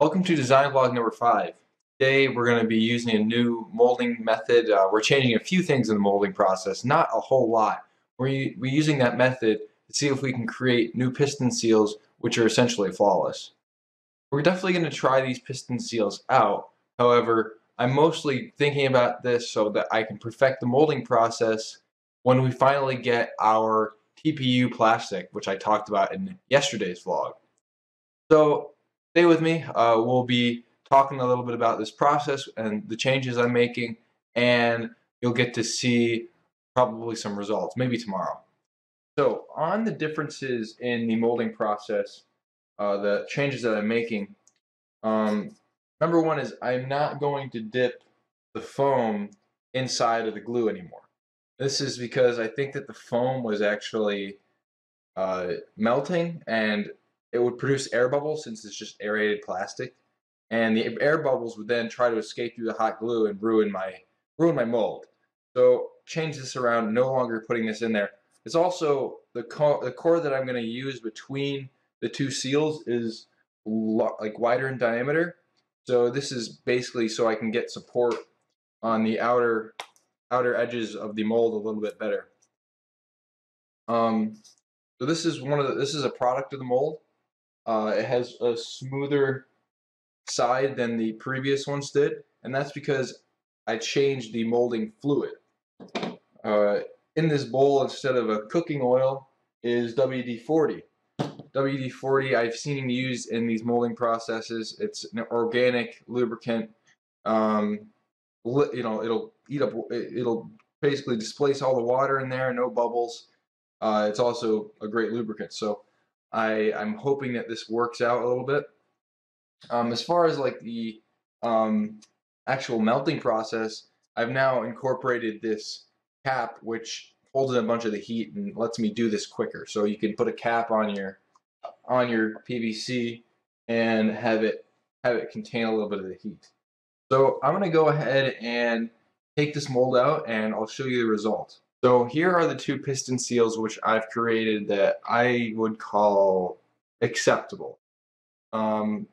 Welcome to design vlog number five. Today we're going to be using a new molding method. Uh, we're changing a few things in the molding process, not a whole lot. We're, we're using that method to see if we can create new piston seals which are essentially flawless. We're definitely going to try these piston seals out. However, I'm mostly thinking about this so that I can perfect the molding process when we finally get our TPU plastic, which I talked about in yesterday's vlog. So stay with me. Uh, we'll be talking a little bit about this process and the changes I'm making, and you'll get to see probably some results, maybe tomorrow. So on the differences in the molding process, uh, the changes that I'm making, um, number one is I'm not going to dip the foam inside of the glue anymore. This is because I think that the foam was actually uh, melting and it would produce air bubbles since it's just aerated plastic. And the air bubbles would then try to escape through the hot glue and ruin my ruin my mold. So change this around, no longer putting this in there. It's also the, the core that I'm going to use between the two seals is like wider in diameter. So this is basically so I can get support on the outer outer edges of the mold a little bit better. Um, so this is one of the, this is a product of the mold. Uh, it has a smoother side than the previous ones did, and that's because I changed the molding fluid. Uh, in this bowl, instead of a cooking oil, is WD-40. WD-40 I've seen used in these molding processes. It's an organic lubricant. Um, you know, it'll eat up, it'll basically displace all the water in there, no bubbles. Uh, it's also a great lubricant. So I, I'm hoping that this works out a little bit. Um, as far as like the um, actual melting process, I've now incorporated this cap which holds in a bunch of the heat and lets me do this quicker. So you can put a cap on your on your PVC and have it have it contain a little bit of the heat. So I'm going to go ahead and take this mold out and I'll show you the result. So here are the two piston seals which I've created that I would call acceptable. Um,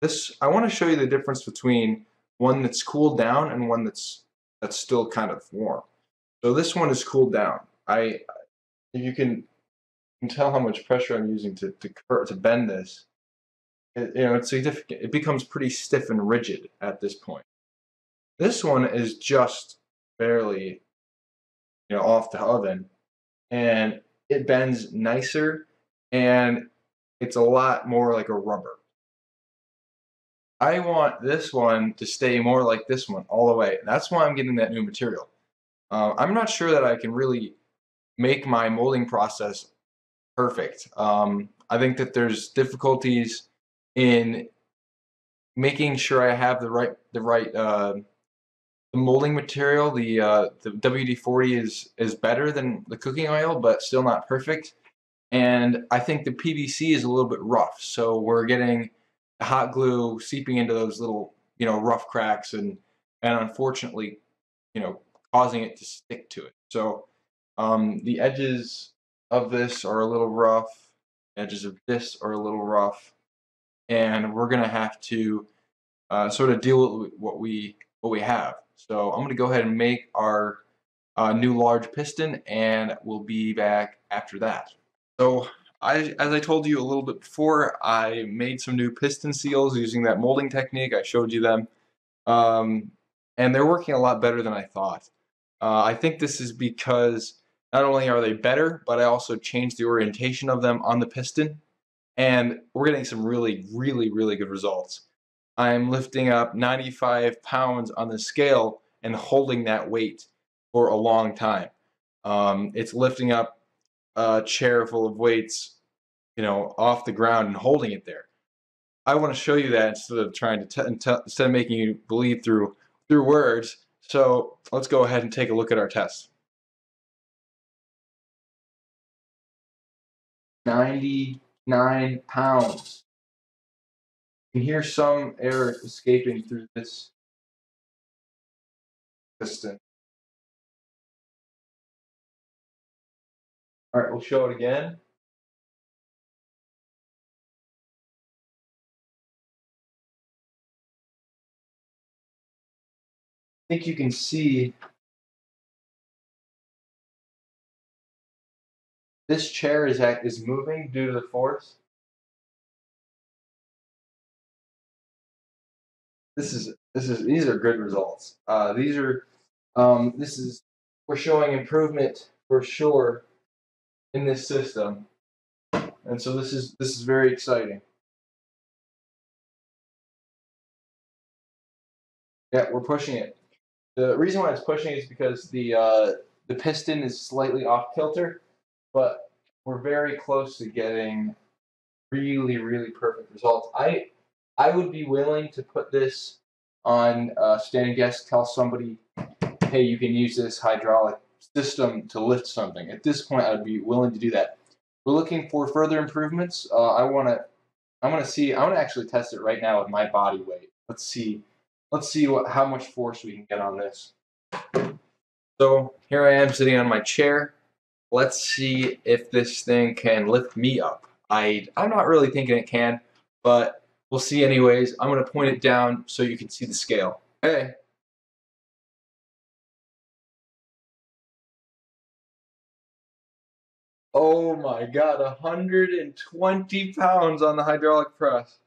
this I want to show you the difference between one that's cooled down and one that's that's still kind of warm. So this one is cooled down. I you can, can tell how much pressure I'm using to to, to bend this. It, you know, it's significant. It becomes pretty stiff and rigid at this point. This one is just barely you know, off the oven and it bends nicer and it's a lot more like a rubber. I want this one to stay more like this one all the way. That's why I'm getting that new material. Uh, I'm not sure that I can really make my molding process perfect. Um, I think that there's difficulties in making sure I have the right the right uh, the molding material, the uh, the WD-40 is is better than the cooking oil, but still not perfect. And I think the PVC is a little bit rough, so we're getting hot glue seeping into those little you know rough cracks, and and unfortunately, you know, causing it to stick to it. So um, the edges of this are a little rough. Edges of this are a little rough, and we're gonna have to uh, sort of deal with what we what we have. So I'm going to go ahead and make our uh, new large piston and we'll be back after that. So I, as I told you a little bit before, I made some new piston seals using that molding technique. I showed you them. Um, and they're working a lot better than I thought. Uh, I think this is because not only are they better, but I also changed the orientation of them on the piston. And we're getting some really, really, really good results. I'm lifting up 95 pounds on the scale and holding that weight for a long time. Um, it's lifting up a chair full of weights, you know, off the ground and holding it there. I want to show you that instead of trying to instead of making you believe through through words. So let's go ahead and take a look at our test. 99 pounds can hear some air escaping through this piston. All right, we'll show it again. I think you can see this chair is act, is moving due to the force. This is this is these are good results. Uh, these are um, this is we're showing improvement for sure in this system, and so this is this is very exciting. Yeah, we're pushing it. The reason why it's pushing is because the uh, the piston is slightly off kilter, but we're very close to getting really, really perfect results. I I would be willing to put this on uh, standing desk, tell somebody, hey, you can use this hydraulic system to lift something. At this point, I'd be willing to do that. We're looking for further improvements. Uh, I want to, I want to see. I want to actually test it right now with my body weight. Let's see let's see what how much force we can get on this. So here I am sitting on my chair. Let's see if this thing can lift me up. I, I'm not really thinking it can, but we'll see anyways. I'm going to point it down so you can see the scale. Okay. Oh my god, 120 pounds on the hydraulic press.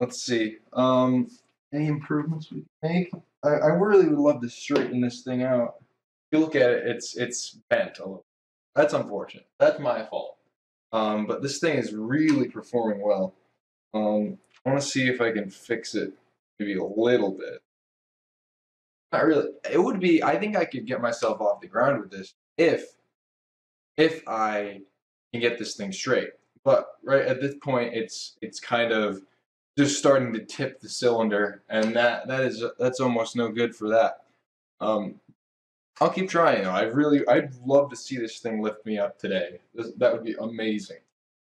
Let's see. Um, any improvements we can make? I, I really would love to straighten this thing out. If you look at it, it's it's bent a little. That's unfortunate. That's my fault. Um, but this thing is really performing well. Um, I want to see if I can fix it maybe a little bit. Not really. It would be. I think I could get myself off the ground with this if if I can get this thing straight. But right at this point, it's it's kind of just starting to tip the cylinder, and that that is that's almost no good for that. Um, I'll keep trying. I really, I'd love to see this thing lift me up today. This, that would be amazing.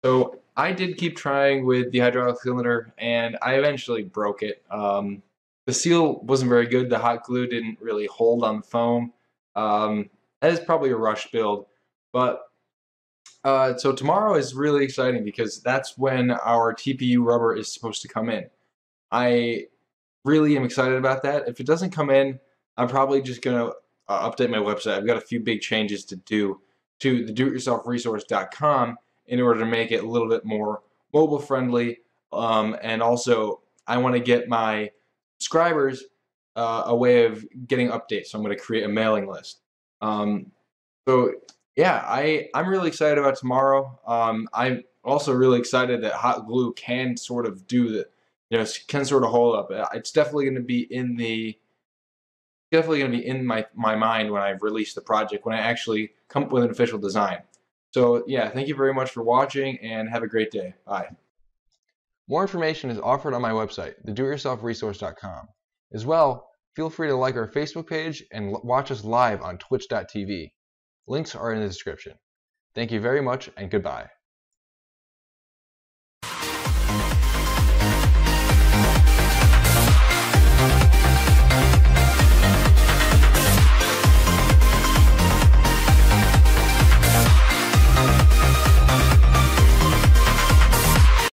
So I did keep trying with the hydraulic cylinder, and I eventually broke it. Um, the seal wasn't very good. The hot glue didn't really hold on the foam. Um, that is probably a rush build, but uh, so tomorrow is really exciting because that's when our TPU rubber is supposed to come in. I really am excited about that. If it doesn't come in, I'm probably just going to uh, update my website. I've got a few big changes to do to the do-it-yourself-resource.com in order to make it a little bit more mobile friendly. Um, and also, I want to get my subscribers uh, a way of getting updates. So I'm going to create a mailing list. Um, so yeah, I I'm really excited about tomorrow. Um, I'm also really excited that hot glue can sort of do the, you know, can sort of hold up. It's definitely going to be in the, definitely going to be in my my mind when I release the project when I actually come up with an official design. So yeah, thank you very much for watching and have a great day. Bye. More information is offered on my website, thedoityourselfresource.com. As well, feel free to like our Facebook page and watch us live on twitch.tv. Links are in the description. Thank you very much and goodbye.